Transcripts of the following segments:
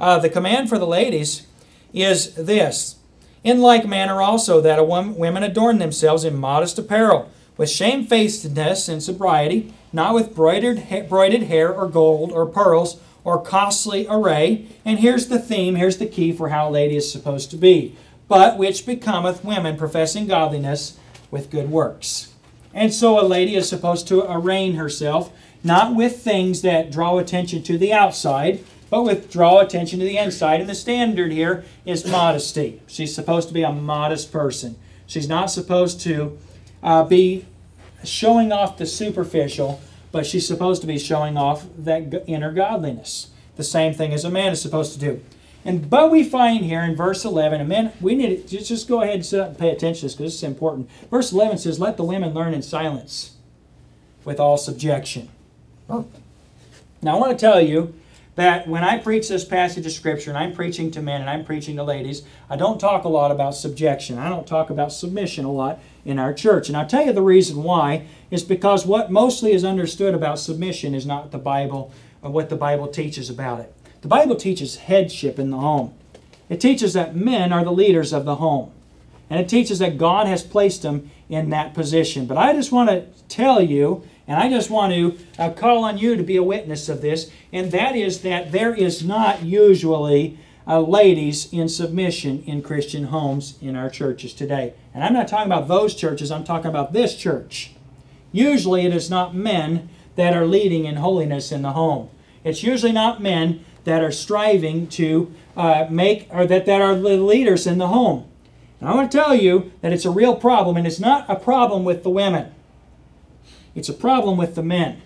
uh, the command for the ladies is this In like manner also, that a woman, women adorn themselves in modest apparel, with shamefacedness and sobriety, not with broidered, broidered hair or gold or pearls or costly array. And here's the theme, here's the key for how a lady is supposed to be. But which becometh women professing godliness with good works. And so a lady is supposed to arraign herself, not with things that draw attention to the outside, but with draw attention to the inside. And the standard here is modesty. She's supposed to be a modest person. She's not supposed to uh, be showing off the superficial, but she's supposed to be showing off that inner godliness. The same thing as a man is supposed to do. And but we find here in verse 11, and men, we need to just go ahead and sit up and pay attention to this because this is important. Verse 11 says, Let the women learn in silence with all subjection. Now, I want to tell you that when I preach this passage of Scripture, and I'm preaching to men and I'm preaching to ladies, I don't talk a lot about subjection. I don't talk about submission a lot in our church. And I'll tell you the reason why is because what mostly is understood about submission is not the Bible or what the Bible teaches about it. The Bible teaches headship in the home. It teaches that men are the leaders of the home. And it teaches that God has placed them in that position. But I just want to tell you, and I just want to uh, call on you to be a witness of this, and that is that there is not usually uh, ladies in submission in Christian homes in our churches today. And I'm not talking about those churches, I'm talking about this church. Usually it is not men that are leading in holiness in the home. It's usually not men that are striving to uh, make, or that, that are the leaders in the home. And I want to tell you that it's a real problem, and it's not a problem with the women. It's a problem with the men.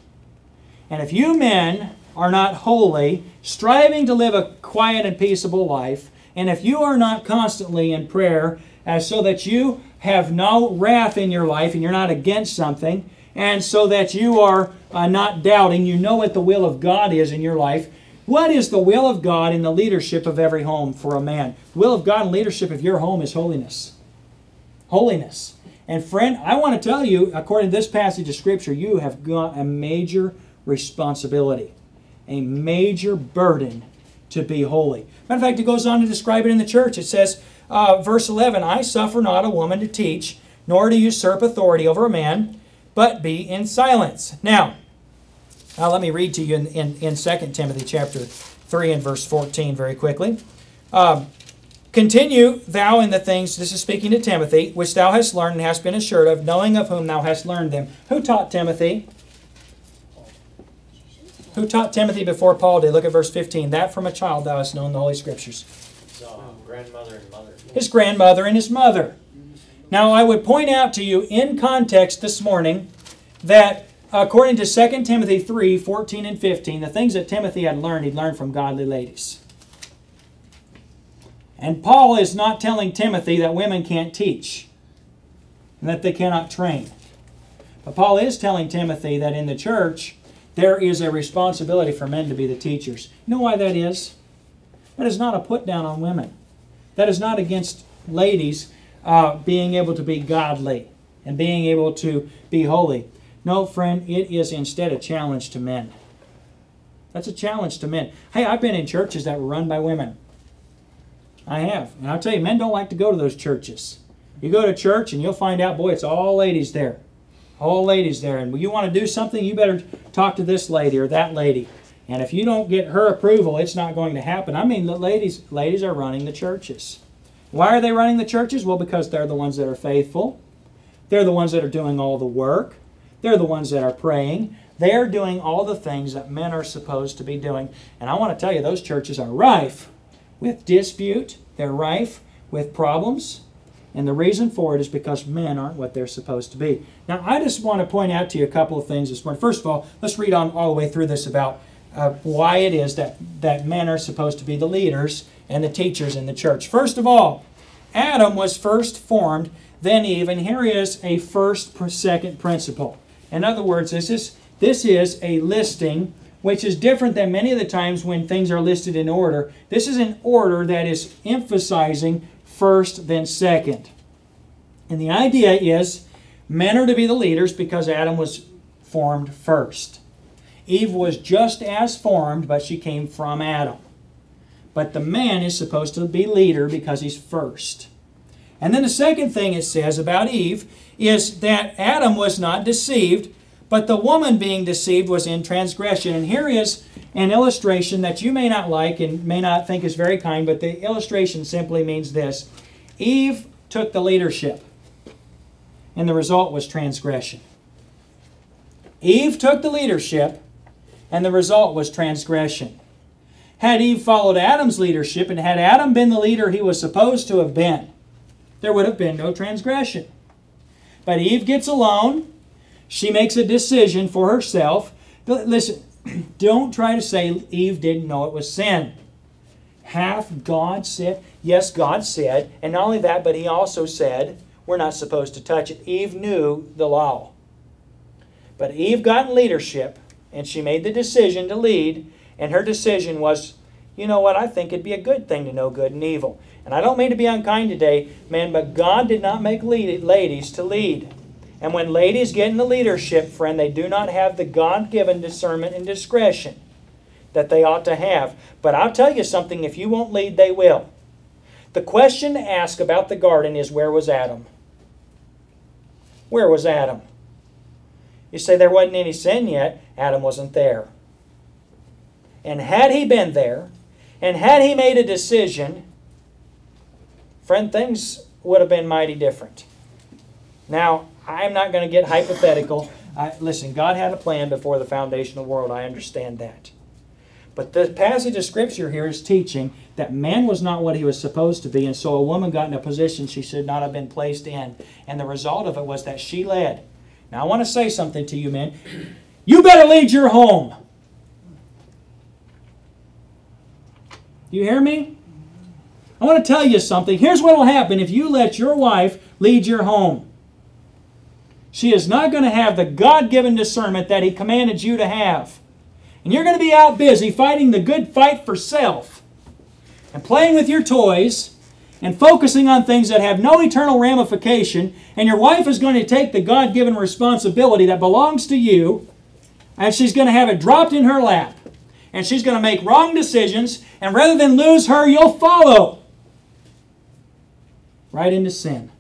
And if you men are not holy, striving to live a quiet and peaceable life, and if you are not constantly in prayer, as so that you have no wrath in your life and you're not against something, and so that you are uh, not doubting, you know what the will of God is in your life. What is the will of God in the leadership of every home for a man? The will of God in leadership of your home is holiness. Holiness. And friend, I want to tell you, according to this passage of Scripture, you have got a major responsibility a major burden to be holy. Matter of fact, it goes on to describe it in the church. It says, uh, verse 11, I suffer not a woman to teach, nor to usurp authority over a man, but be in silence. Now, now let me read to you in, in, in 2 Timothy chapter 3 and verse 14 very quickly. Um, Continue thou in the things, this is speaking to Timothy, which thou hast learned and hast been assured of, knowing of whom thou hast learned them. Who taught Timothy? Who taught Timothy before Paul did? Look at verse 15. That from a child thou hast known the Holy Scriptures. His uh, grandmother and mother. His grandmother and his mother. Now, I would point out to you in context this morning that according to 2 Timothy 3 14 and 15, the things that Timothy had learned, he'd learned from godly ladies. And Paul is not telling Timothy that women can't teach and that they cannot train. But Paul is telling Timothy that in the church, there is a responsibility for men to be the teachers. You know why that is? That is not a put down on women. That is not against ladies uh, being able to be godly and being able to be holy. No, friend, it is instead a challenge to men. That's a challenge to men. Hey, I've been in churches that were run by women. I have. And I'll tell you, men don't like to go to those churches. You go to church and you'll find out, boy, it's all ladies there all ladies there, and when you want to do something, you better talk to this lady or that lady. And if you don't get her approval, it's not going to happen. I mean, the ladies, ladies are running the churches. Why are they running the churches? Well, because they're the ones that are faithful. They're the ones that are doing all the work. They're the ones that are praying. They're doing all the things that men are supposed to be doing. And I want to tell you, those churches are rife with dispute. They're rife with problems. And the reason for it is because men aren't what they're supposed to be. Now, I just want to point out to you a couple of things this morning. First of all, let's read on all the way through this about uh, why it is that, that men are supposed to be the leaders and the teachers in the church. First of all, Adam was first formed, then Eve, and here is a first second principle. In other words, this is, this is a listing which is different than many of the times when things are listed in order. This is an order that is emphasizing first, then second. And the idea is men are to be the leaders because Adam was formed first. Eve was just as formed, but she came from Adam. But the man is supposed to be leader because he's first. And then the second thing it says about Eve is that Adam was not deceived, but the woman being deceived was in transgression. And here is an illustration that you may not like and may not think is very kind, but the illustration simply means this Eve took the leadership, and the result was transgression. Eve took the leadership, and the result was transgression. Had Eve followed Adam's leadership and had Adam been the leader he was supposed to have been, there would have been no transgression. But Eve gets alone. She makes a decision for herself. Listen, don't try to say Eve didn't know it was sin. Half God said? Yes, God said. And not only that, but He also said we're not supposed to touch it. Eve knew the law. But Eve got leadership, and she made the decision to lead, and her decision was, you know what, I think it'd be a good thing to know good and evil. And I don't mean to be unkind today, man, but God did not make ladies to lead. And when ladies get in the leadership, friend, they do not have the God given discernment and discretion that they ought to have. But I'll tell you something if you won't lead, they will. The question to ask about the garden is where was Adam? Where was Adam? You say there wasn't any sin yet. Adam wasn't there. And had he been there, and had he made a decision, friend, things would have been mighty different. Now, I'm not going to get hypothetical. I, listen, God had a plan before the foundation of the world. I understand that. But the passage of Scripture here is teaching that man was not what he was supposed to be, and so a woman got in a position she should not have been placed in. And the result of it was that she led. Now, I want to say something to you, men. You better lead your home. You hear me? I want to tell you something. Here's what will happen if you let your wife lead your home. She is not going to have the God given discernment that He commanded you to have. And you're going to be out busy fighting the good fight for self and playing with your toys and focusing on things that have no eternal ramification, and your wife is going to take the God given responsibility that belongs to you, and she's going to have it dropped in her lap. And she's going to make wrong decisions, and rather than lose her, you'll follow right into sin.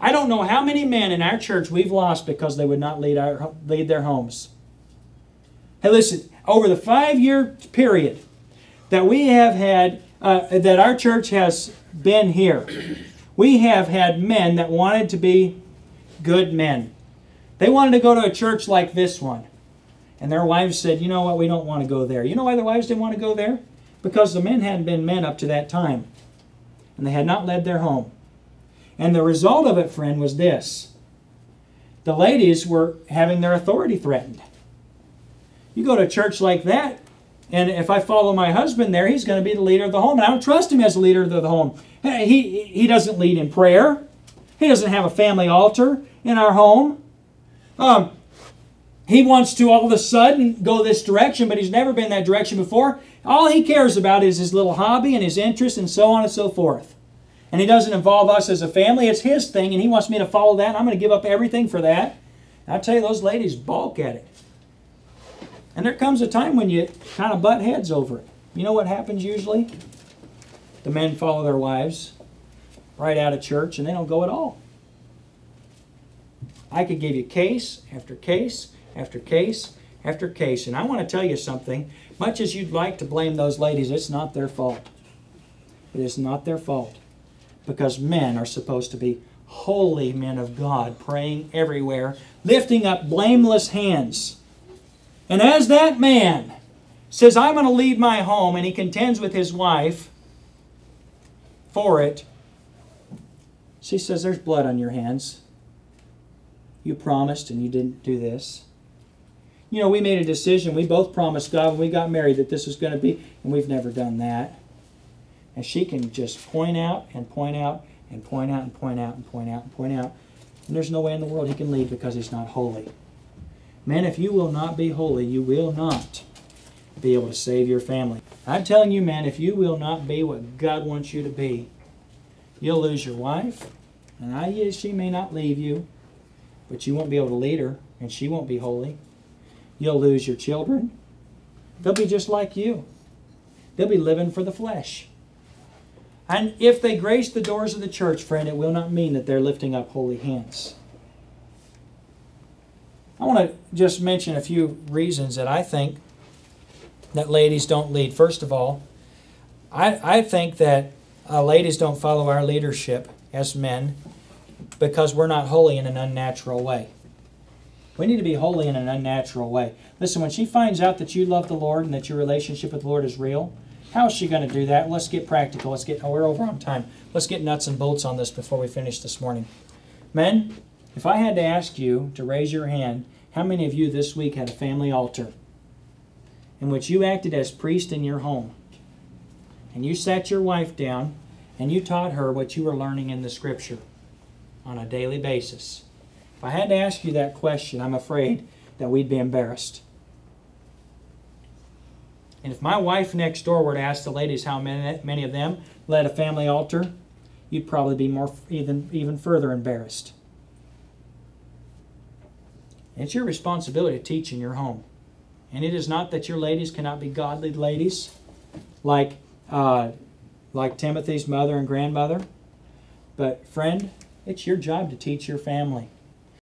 I don't know how many men in our church we've lost because they would not lead, our, lead their homes. Hey, listen, over the five year period that we have had uh, that our church has been here, we have had men that wanted to be good men. They wanted to go to a church like this one. And their wives said, you know what, we don't want to go there. You know why their wives didn't want to go there? Because the men hadn't been men up to that time. And they had not led their home. And the result of it, friend, was this the ladies were having their authority threatened. You go to a church like that, and if I follow my husband there, he's going to be the leader of the home. And I don't trust him as the leader of the home. He, he doesn't lead in prayer, he doesn't have a family altar in our home. Um, he wants to all of a sudden go this direction, but he's never been that direction before. All he cares about is his little hobby and his interest and so on and so forth. And he doesn't involve us as a family. It's his thing, and he wants me to follow that. I'm going to give up everything for that. And I tell you, those ladies balk at it. And there comes a time when you kind of butt heads over it. You know what happens usually? The men follow their wives right out of church and they don't go at all. I could give you case after case after case after case. And I want to tell you something. Much as you'd like to blame those ladies, it's not their fault. It is not their fault. Because men are supposed to be holy men of God, praying everywhere, lifting up blameless hands and as that man says, I'm going to leave my home, and he contends with his wife for it, she says, There's blood on your hands. You promised and you didn't do this. You know, we made a decision. We both promised God when we got married that this was going to be, and we've never done that. And she can just point out and point out and point out and point out and point out and point out. And there's no way in the world he can lead because he's not holy. Man, if you will not be holy, you will not be able to save your family. I'm telling you, man, if you will not be what God wants you to be, you'll lose your wife. And I, she may not leave you, but you won't be able to lead her, and she won't be holy. You'll lose your children. They'll be just like you. They'll be living for the flesh. And if they grace the doors of the church, friend, it will not mean that they're lifting up holy hands. I want to just mention a few reasons that I think that ladies don't lead. First of all, I, I think that uh, ladies don't follow our leadership as men because we're not holy in an unnatural way. We need to be holy in an unnatural way. Listen, when she finds out that you love the Lord and that your relationship with the Lord is real, how is she going to do that? Let's get practical. Let's get. Oh, we're over on time. Let's get nuts and bolts on this before we finish this morning. Men, if I had to ask you to raise your hand, how many of you this week had a family altar in which you acted as priest in your home? And you sat your wife down and you taught her what you were learning in the scripture on a daily basis. If I had to ask you that question, I'm afraid that we'd be embarrassed. And if my wife next door were to ask the ladies how many, many of them led a family altar, you'd probably be more even even further embarrassed. It's your responsibility to teach in your home, and it is not that your ladies cannot be godly ladies, like uh, like Timothy's mother and grandmother. But friend, it's your job to teach your family.